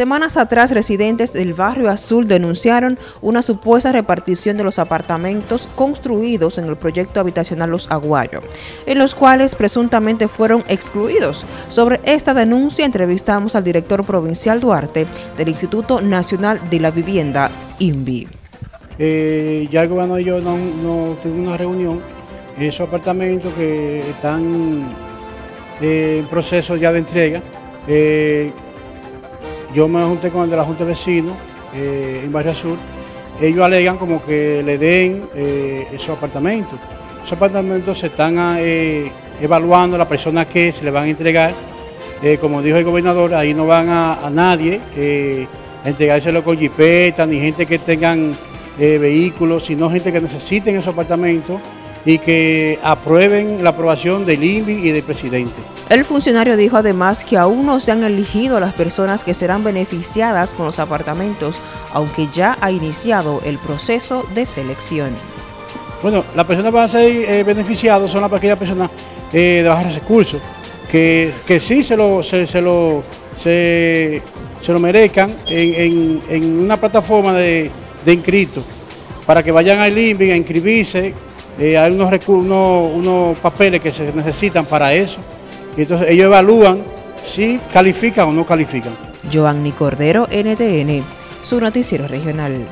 Semanas atrás, residentes del barrio Azul denunciaron una supuesta repartición de los apartamentos construidos en el proyecto habitacional Los Aguayo, en los cuales presuntamente fueron excluidos. Sobre esta denuncia entrevistamos al director provincial Duarte del Instituto Nacional de la Vivienda, INVI. Eh, ya el gobernador y yo no, no tuvimos una reunión esos apartamentos que están eh, en proceso ya de entrega. Eh, yo me junté con el de la Junta de Vecinos eh, en Barrio Azul. Ellos alegan como que le den eh, esos apartamentos. Esos apartamentos se están eh, evaluando la persona que se le van a entregar. como dijo el gobernador, ahí no van a, nadie a entregárselo con jipeta, ni gente que tengan vehículos, sino gente que necesiten esos apartamentos y que aprueben la aprobación del INVI y del presidente. El funcionario dijo además que aún no se han elegido las personas que serán beneficiadas con los apartamentos, aunque ya ha iniciado el proceso de selección. Bueno, las personas que van a ser eh, beneficiadas son aquellas personas eh, de bajos recursos, que, sí se lo, se, lo, se, lo merezcan en, una plataforma de, de inscritos, para que vayan al INVI a inscribirse eh, hay unos, unos, unos papeles que se necesitan para eso. Y entonces ellos evalúan si califican o no califican. Joanny Cordero, NTN, su noticiero regional.